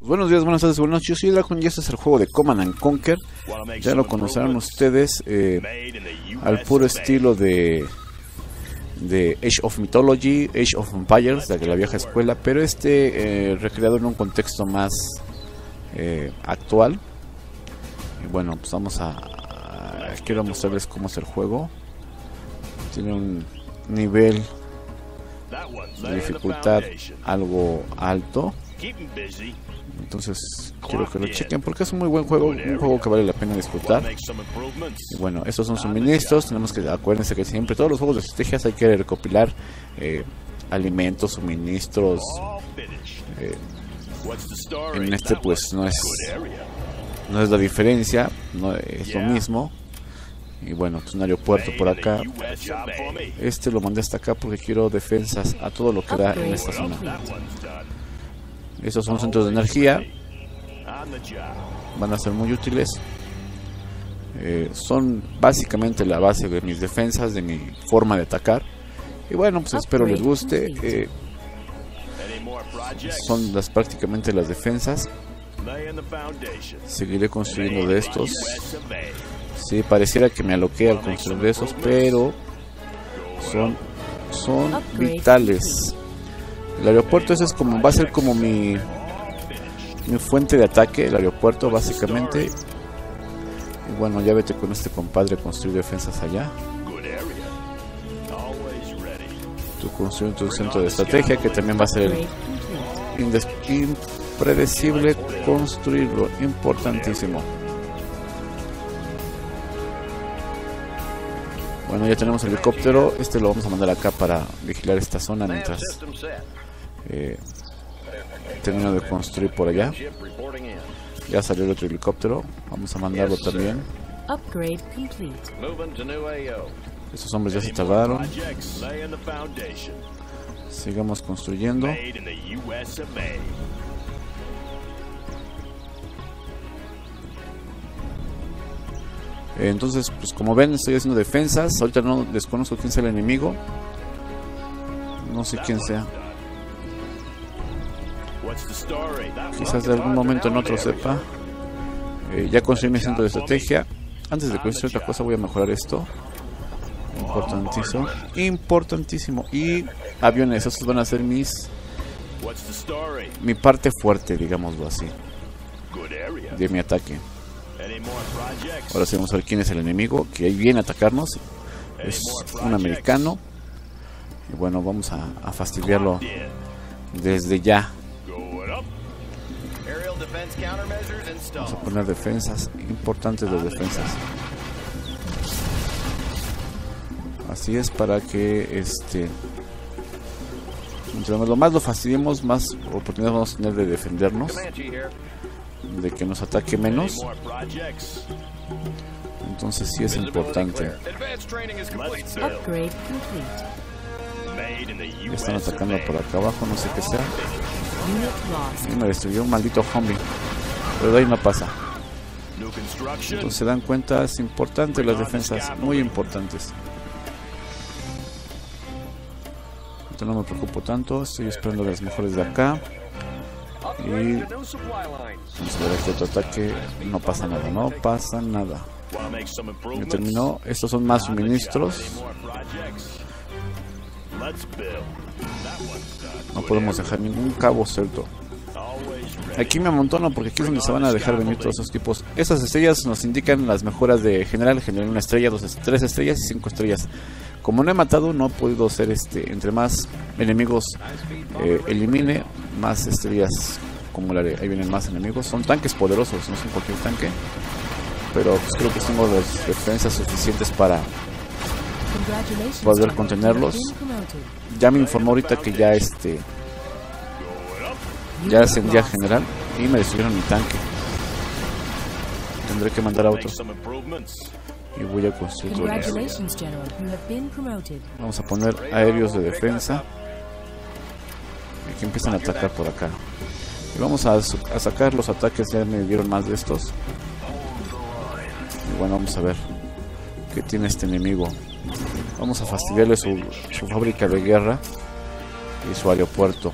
Buenos días, buenas tardes, buenas noches. Yo soy Dracon y este es el juego de Command and Conquer. Ya lo conocerán ustedes eh, al puro estilo de Age of Mythology, Age of Empires, de la vieja escuela, pero este eh, recreado en un contexto más eh, actual. Y bueno, pues vamos a- quiero mostrarles cómo es el juego. Tiene un nivel de dificultad algo alto. Entonces quiero que lo chequen porque es un muy buen juego, un juego que vale la pena disfrutar. Y bueno, estos son suministros. Tenemos que acuérdense que siempre todos los juegos de estrategias hay que recopilar eh, alimentos, suministros. eh, en este pues no es no es la diferencia, no es lo mismo. Y bueno, es un aeropuerto por acá. Este lo mandé hasta acá porque quiero defensas a todo lo que da en esta zona. Estos son centros de energía, van a ser muy útiles. Eh, son básicamente la base de mis defensas, de mi forma de atacar. Y bueno, pues espero les guste. Eh, son las prácticamente las defensas. Seguiré construyendo de estos. Sí, pareciera que me aloqué al construir de esos, pero son, son vitales. El aeropuerto ese es como, va a ser como mi, mi fuente de ataque, el aeropuerto básicamente. Y bueno, ya vete con este compadre a construir defensas allá. Tú construyes tu centro de estrategia que también va a ser el impredecible construirlo, importantísimo. Bueno, ya tenemos el helicóptero. Este lo vamos a mandar acá para vigilar esta zona mientras eh, termino de construir por allá. Ya salió el otro helicóptero. Vamos a mandarlo también. Upgrade complete. Estos hombres ya se tardaron. Sigamos construyendo. Entonces, pues como ven, estoy haciendo defensas. Ahorita no desconozco quién sea el enemigo. No sé quién sea. Quizás de algún momento en otro sepa. Eh, ya construí mi centro de estrategia. Antes de construir otra cosa voy a mejorar esto. Importantísimo. Importantísimo. Y aviones, esos van a ser mis... Mi parte fuerte, digámoslo así. De mi ataque. Ahora sí vamos a ver quién es el enemigo que viene a atacarnos. Es un americano. Y bueno, vamos a, fastidiarlo desde ya. Vamos a poner defensas, importantes las defensas. Así es para que este lo más lo fastidiemos, más oportunidades vamos a tener de defendernos, de que nos ataque menos. Entonces sí es importante. Están atacando por acá abajo, no sé qué sea. Y me destruyó un maldito zombie. Pero de ahí no pasa. Entonces se dan cuenta, es importante las defensas, muy importantes. Ahorita no me preocupo tanto, estoy esperando las mejores de acá. Y vamos a ver este otro ataque, no pasa nada, no pasa nada. Ya terminó, estos son más suministros. No podemos dejar ningún cabo suelto. Aquí me amontono porque aquí es donde se van a dejar venir todos esos tipos. Esas estrellas nos indican las mejoras de general. General una estrella, dos, est- tres estrellas y cinco estrellas. Como no he matado, no he podido ser este. Entre más enemigos eh, elimine, más estrellas acumularé. Ahí vienen más enemigos. Son tanques poderosos, no son cualquier tanque. Pero pues, creo que tengo las defensas suficientes para. Poder contenerlos. Ya me informó ahorita que ya este. Ya ascendí a general y me destruyeron mi tanque. Tendré que mandar a otro y voy a construir otro. Vamos a poner aéreos de defensa. Y que empiezan a atacar por acá. Y vamos a, sacar los ataques, ya me dieron más de estos. Y bueno, vamos a ver qué tiene este enemigo. Vamos a fastidiarle su, fábrica de guerra. y su aeropuerto.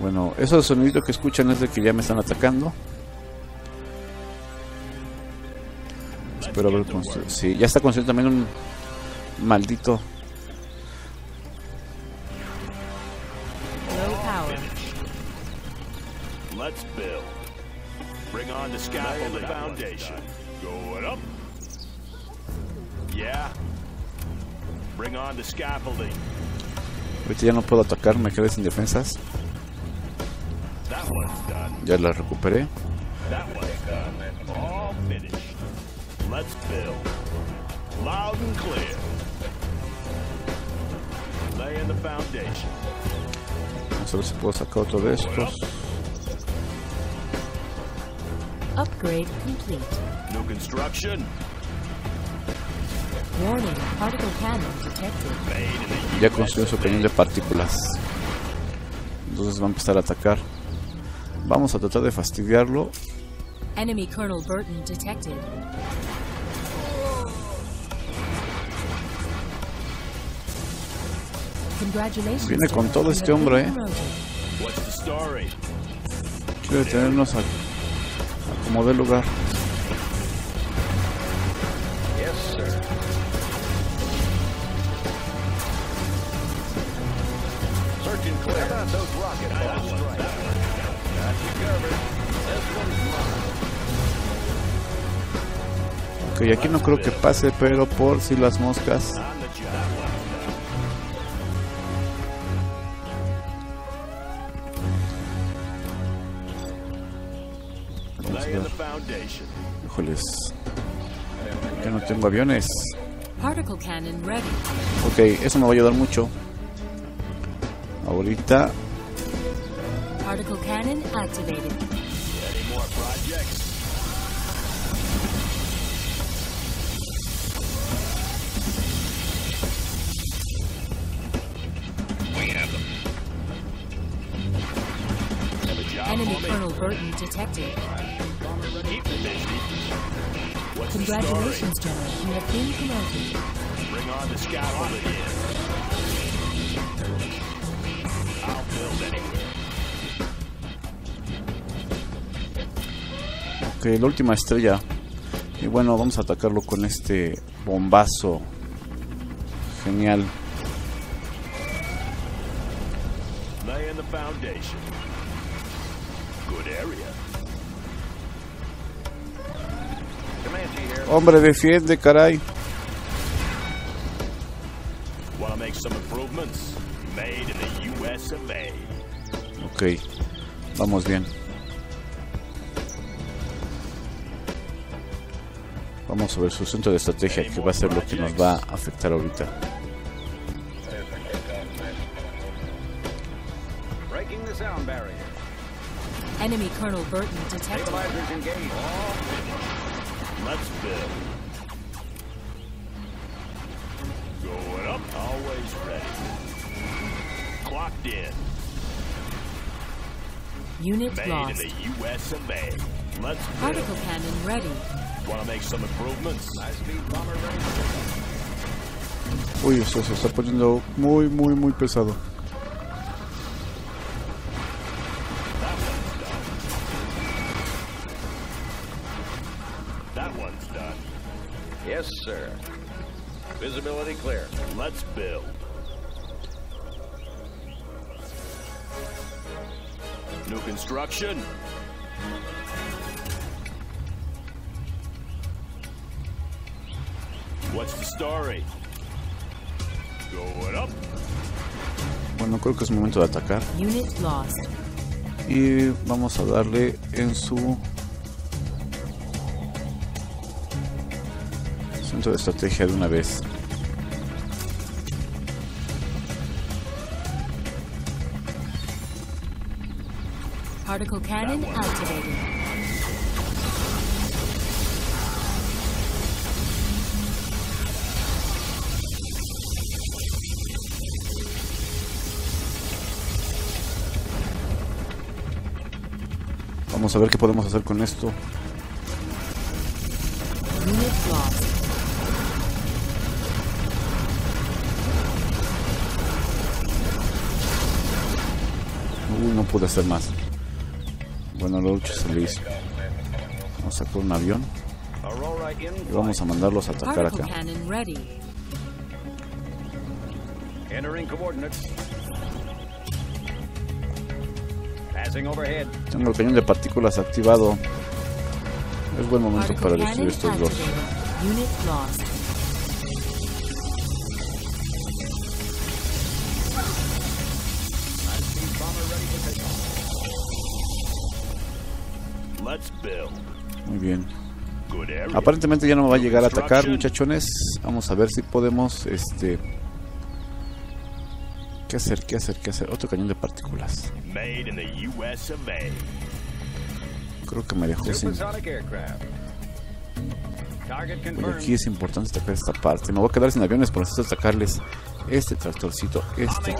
Bueno, esos soniditos que escuchan es de que ya me están atacando. Espero haber construido. Sí, ya está construyendo también un maldito. Low power. Let's build. Bring on the scaffolding foundation. Going up. Yeah. Bring on the scaffolding. Ahorita ya no puedo atacar, me quedé sin defensas. Laying the foundation. Vamos a ver si puedo sacar otro de estos. Upgrade complete. New construction. Warning, particle cannon detected. Ya construyó su cañón de partículas. Entonces va a empezar a atacar. Vamos a tratar de fastidiarlo. Enemy Colonel Burton detected. Viene con todo este hombre, ¿eh? promoted. What's the story? Quiere tenernos a, a como dé lugar. Yes, Ok, aquí no creo que pase, pero por si las moscas. Vamos a ver. Híjoles. Que no tengo aviones. Ok, eso me va a ayudar mucho. Ahorita Particle cannon activated. Any more projects? We have them. Have a job Enemy? Colonel Burton detected. The Congratulations, General. You have been promoted. Bring on the scaffolding in. I'll build anywhere. La última estrella. Y bueno, vamos a atacarlo con este bombazo. Genial. Hombre, defiende, caray. Ok, vamos bien. Vamos a ver su centro de estrategia, que va a ser lo que nos va a afectar ahorita. Breaking the sound barrier. Enemy Colonel Burton detected. Let's build. Going up, always ready. Clocked in. Unit Made in lost. the U.S. of A. Let's Particle build. cannon ready. Want to make some improvements? High-speed bomber ready. Uy, esto se está poniendo muy, muy, muy pesado. That one's done. Yes, sir. Visibility clear. Let's build. New construction. Bueno, creo que es momento de atacar. Unit lost. Y vamos a darle en su centro de estrategia de una vez. Particle cannon activated. Vamos a ver qué podemos hacer con esto. Uy, no pude hacer más. Bueno, la lucha se le hizo. Vamos a sacar un avión y vamos a mandarlos a atacar acá. Entering coordinates. Tengo el cañón de partículas activado. Es buen momento para destruir estos dos. Muy bien. Aparentemente ya no me va a llegar a atacar, muchachones. Vamos a ver si podemos, este... ¿Qué hacer? ¿Qué hacer? ¿Qué hacer? Otro cañón de partículas. Made in the US of A. Creo que me dejó sin... Aquí es importante atacar esta parte. Me voy a quedar sin aviones, pero necesito atacarles este tractorcito, este.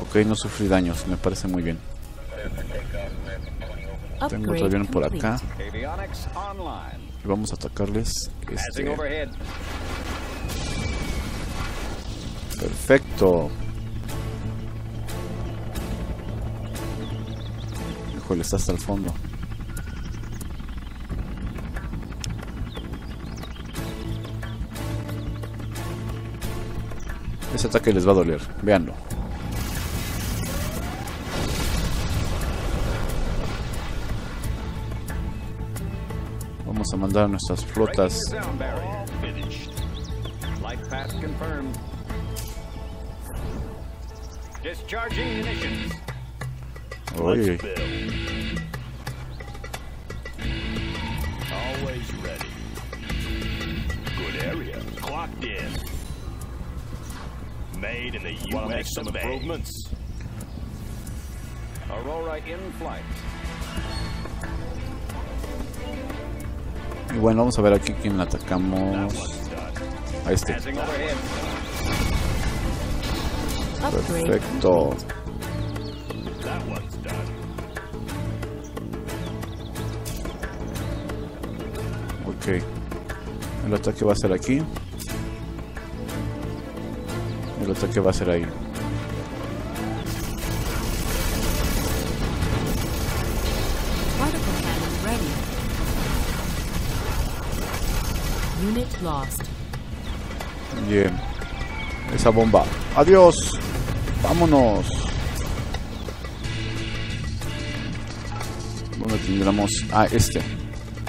Ok, no sufrí daños, me parece muy bien. Tengo otro avión por acá Avionics online. Y vamos a atacarles este. Perfecto. Híjole, está hasta el fondo. Ese ataque les va a doler, véanlo. Always ready. Good area. Clocked in. Made in the Want to make US some of A. improvements? Aurora in flight. Y bueno, vamos a ver aquí quién atacamos. A este. Perfecto. Ok. El ataque va a ser aquí. El ataque va a ser ahí. Unit lost. Bien. Esa bomba. Adiós. Vámonos. ¿Dónde tendremos? Ah, este.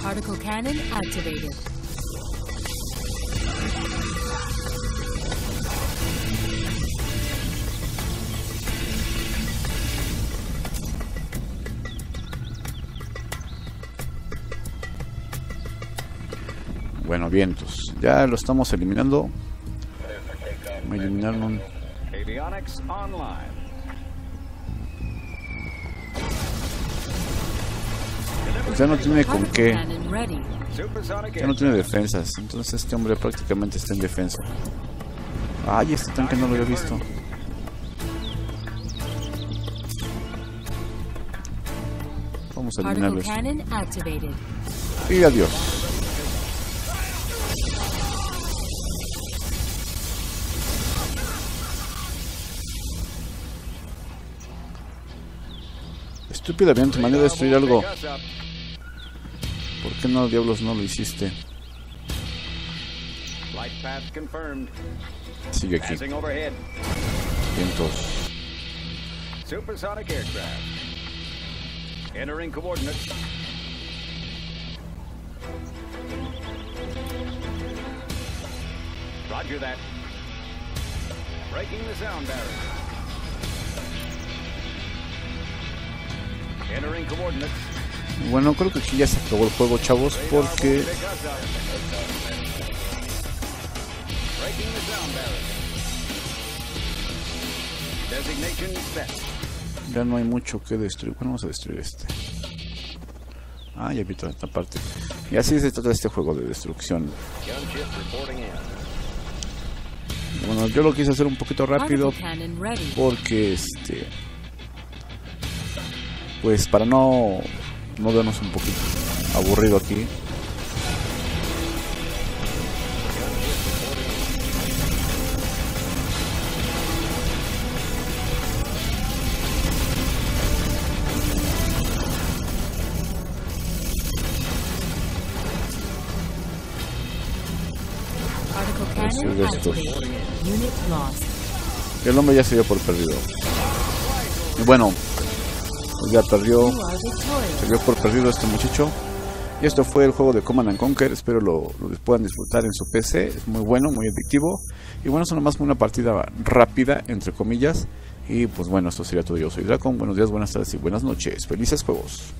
Particle cannon activated. Bueno, vientos. Ya lo estamos eliminando. Me eliminaron un... Avionics online. Pues ya no tiene con qué. Ya no tiene defensas. Entonces este hombre prácticamente está en defensa. Ay, este tanque no lo había visto. Vamos a eliminarlo. Y adiós. Estúpidamente mandé a destruir algo. ¿Por qué no, diablos, no lo hiciste? Sigue aquí. Vientos. Supersonic aircraft. Entering coordinates. Roger that. Breaking the sound barrier. Bueno, creo que aquí ya se acabó el juego, chavos, porque ya no hay mucho que destruir. Bueno, vamos a destruir este. Ah, ya vi toda esta parte. Y así se trata este juego de destrucción. Bueno, yo lo quise hacer un poquito rápido porque este pues para no no vernos un poquito aburrido aquí. El hombre ya se dio por perdido. Y bueno pues ya perdió se dio por perdido este muchacho. Y esto fue el juego de Command and Conquer espero lo, lo puedan disfrutar en su PC es muy bueno muy adictivo y bueno es nomás una partida rápida entre comillas. Y pues bueno esto sería todo yo soy Dracon buenos días buenas tardes y buenas noches felices juegos